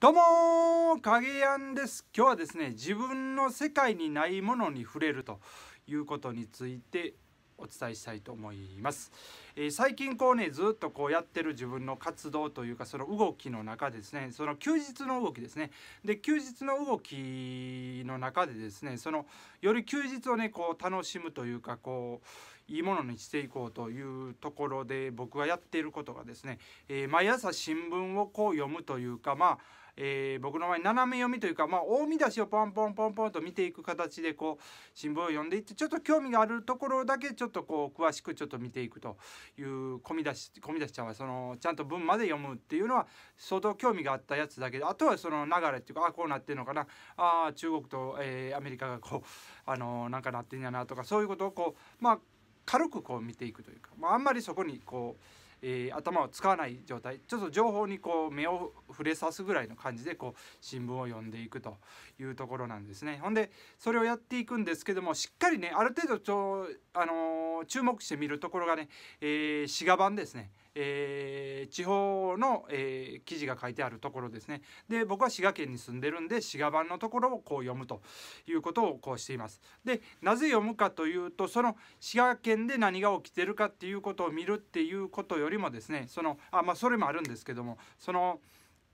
どうも影やんです。今日はですね自分の世界にないものに触れるということについてお伝えしたいと思います、えー、最近こうねずっとこうやってる自分の活動というかその動きの中ですねその休日の動きですね。で休日の動きの中でですねそのより休日をねこう楽しむというかこういいものにしていこうというところで僕がやっていることがですね、えー、毎朝新聞をこう読むというかまあえー、僕の前に斜め読みというか、まあ、大見出しをポンポンポンポンと見ていく形でこう新聞を読んでいってちょっと興味があるところだけちょっとこう詳しくちょっと見ていくという込み出し込み出しちゃんはそのちゃんと文まで読むっていうのは相当興味があったやつだけであとはその流れっていうかあこうなってるのかなあ中国と、えー、アメリカがこうあのなんかなってんやなとかそういうことをこうまあ軽くこう見ていくというか、まあ、あんまりそこにこうえー、頭を使わない状態ちょっと情報にこう目を触れさすぐらいの感じでこう新聞を読んでいくというところなんですね。ほんでそれをやっていくんですけどもしっかりねある程度ちょ、あのー、注目してみるところがね、えー、滋賀版ですね。えー、地方の、えー、記事が書いてあるところですね。で僕は滋賀県に住んでるんで滋賀版のところをこう読むということをこうしています。でなぜ読むかというとその滋賀県で何が起きてるかっていうことを見るっていうことよりもですねそのあまあそれもあるんですけどもその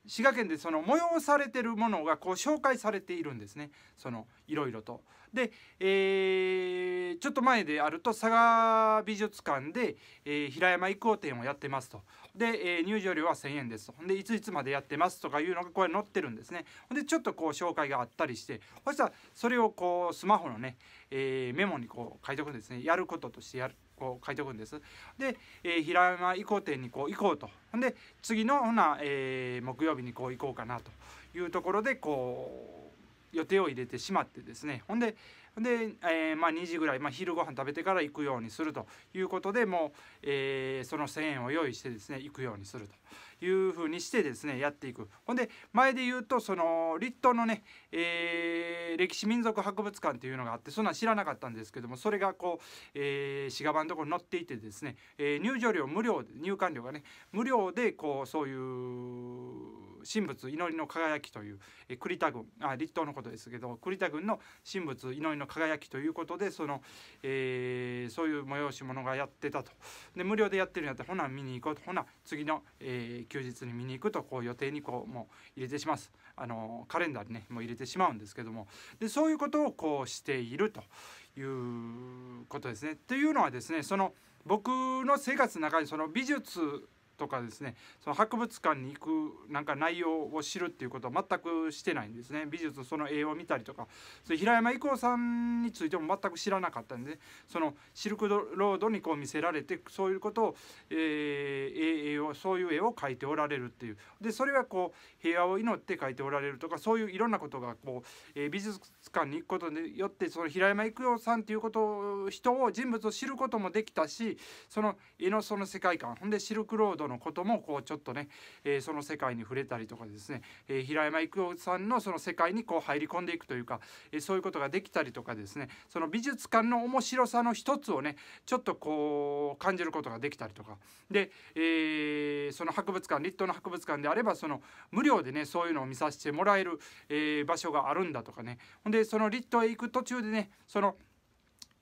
滋賀県でその催されてるものがこう紹介されているんですね。そのいろいろと。で、えー、ちょっと前であると佐賀美術館で、えー、平山郁夫展をやってますと。で、えー、入場料は1,000円ですと。でいついつまでやってますとかいうのがこれ載ってるんですね。でちょっとこう紹介があったりしてそしたらそれをこうスマホのね、えメモにこう書いておくんですねやることとしてやる。こう書いておくんです。で、えー、平山移行店にこう行こうと。で次のほな、えー、木曜日にこう行こうかなというところでこう予定を入れてしまってですねほんでで、えー、まあ、2時ぐらい、まあ、昼ご飯食べてから行くようにするということでもう、えー、その1,000円を用意してですね行くようにすると。いうふうにしてですねやっていく。ほんで前で言うとその立東のね、えー、歴史民族博物館っていうのがあってそんなん知らなかったんですけどもそれがこう、えー、滋賀版のところに載っていてですね、えー、入場料無料入館料がね無料でこうそういう神仏祈りの輝きという、え栗田軍あ立東のことですけど栗田軍の神仏祈りの輝きということでその、えー、そういう催し物がやってたと。で無料でやってるんやったらほな見に行こうと。ほな次の、えー、休日に見に行くとこう予定にこうもう入れてしますあのカレンダーにねもう入れてしまうんですけどもでそういうことをこうしているということですね。というのはですねその僕の生活の中にその美術とかですねその博物館に行くなんか内容を知るっていうことは全くしてないんですね。美術その絵を見たりとかそれ平山郁夫さんについても全く知らなかったんで、ね、そのシルクロードにこう見せられてそういうことを、えー、絵をそういう絵を描いておられるっていう。でそれはこう平和を祈って描いておられるとかそういういろんなことがこう、えー、美術館に行くことによってその平山郁夫さんっていうこと人を人物を知ることもできたしその絵のその世界観ほんでシルクロードのこともこうちょっとね、えー、その世界に触れたりとかですね、えー、平山郁夫さんのその世界にこう入り込んでいくというか、えー、そういうことができたりとかですねその美術館の面白さの一つをねちょっとこう感じることができたりとか。で、えー、その博物館立東の博物館であればその無料でねそういうのを見させてもらえる、えー、場所があるんだとかね。ほんでその立東へ行く途中でねその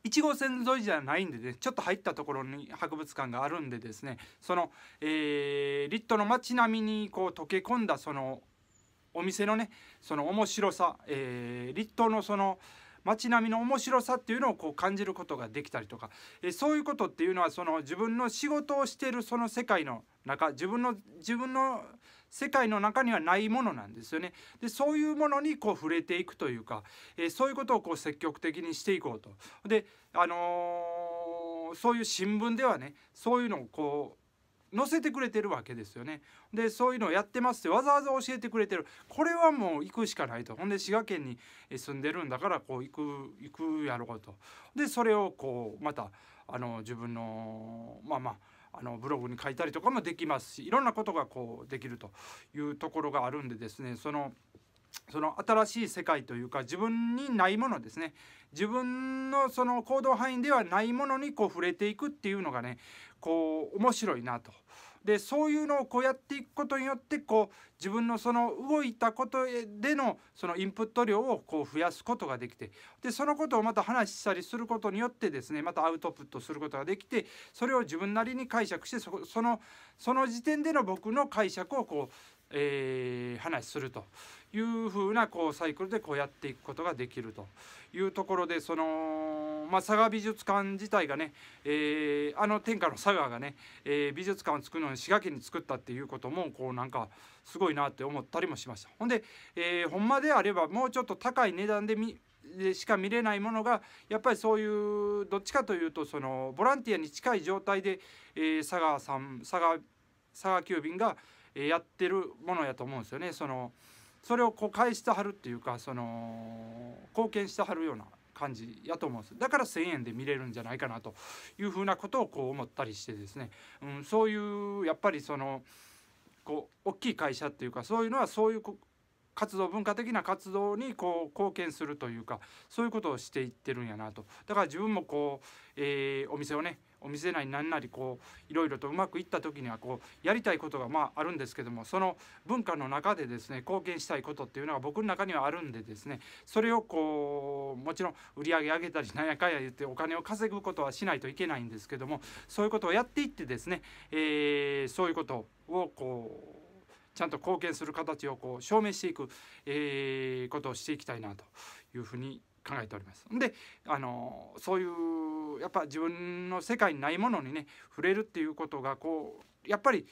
1号線沿いじゃないんでねちょっと入ったところに博物館があるんでですねその、えー、リットの街並みにこう溶け込んだそのお店のねその面白さ、えー、リットのその街並みの面白さっていうのをこう感じることができたりとか、えー、そういうことっていうのはその自分の仕事をしているその世界の中自分の自分の世界の中にはないものなんですよね。でそういうものにこう触れていくというか、えー、そういうことをこう積極的にしていこうと。であのー、そういう新聞ではねそういうのをこう載せてくれてるわけですよね。でそういうのをやってますってわざわざ教えてくれてるこれはもう行くしかないとほんで滋賀県に住んでるんだからこう行く行くやろうとでそれをこうまたあの自分のまあまああのブログに書いたりとかもできますしいろんなことがこうできるというところがあるんでですねそのその新しい世界というか自分にないものですね自分のその行動範囲ではないものにこう触れていくっていうのがねこう面白いなと。でそういうのをこうやっていくことによってこう自分のその動いたことでのそのインプット量をこう増やすことができてでそのことをまた話したりすることによってですねまたアウトプットすることができてそれを自分なりに解釈してそそのその時点での僕の解釈をこう、えー、話するというふうなこうサイクルでこうやっていくことができるというところでその、まあ、佐賀美術館自体がね、えー、あの天下の佐賀がね、えー、美術館を作るのに滋賀県に作ったっていうこともこうなんかすごいなって思ったりもしました。ほんで、えー、ほんまであればもうちょっと高い値段で見でしか見れないものがやっぱりそういうどっちかというとそのボランティアに近い状態で、えー、佐賀さん佐賀佐賀急便がやってるものやと思うんですよね。そのそれをこう返してはるっていうかその貢献してはるような感じやと思うんです。だから1,000円で見れるんじゃないかなというふうなことをこう思ったりしてですね、うん、そういうやっぱりそのこう大きい会社っていうかそういうのはそういう活動文化的な活動にこう貢献するというかそういうことをしていってるんやなと。だから自分もこう、えー、お店をねお店内に何なりこういろいろとうまくいった時にはこうやりたいことがまああるんですけどもその文化の中でですね貢献したいことっていうのが僕の中にはあるんでですねそれをこうもちろん売り上げ上げたりなんやかんや言ってお金を稼ぐことはしないといけないんですけどもそういうことをやっていってですね、えー、そういうことをこうちゃんと貢献する形をこう証明していく、えー、ことをしていきたいなというふうに考えております。であのそういうやっぱ自分の世界にないものにね触れるっていうことがこうやっぱり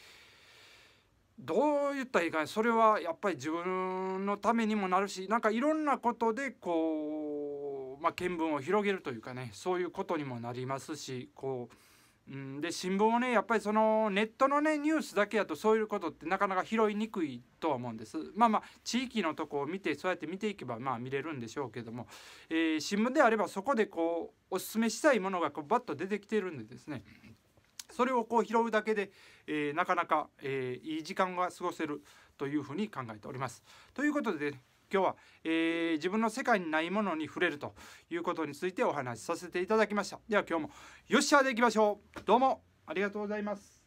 どう言ったらいいかそれはやっぱり自分のためにもなるしなんかいろんなことでこう、まあ、見聞を広げるというかねそういうことにもなりますしこううん、で新聞をねやっぱりそのネットのねニュースだけやとそういうことってなかなか拾いにくいとは思うんです。まあまあ地域のとこを見てそうやって見ていけばまあ見れるんでしょうけども、えー、新聞であればそこでこうおすすめしたいものがこうバッと出てきてるんでですね。それをこう拾うだけで、えー、なかなか、えー、いい時間が過ごせるというふうに考えております。ということで、ね、今日は、えー、自分の世界にないものに触れるということについてお話しさせていただきました。では今日もよっしゃでいきましょう。どうもありがとうございます。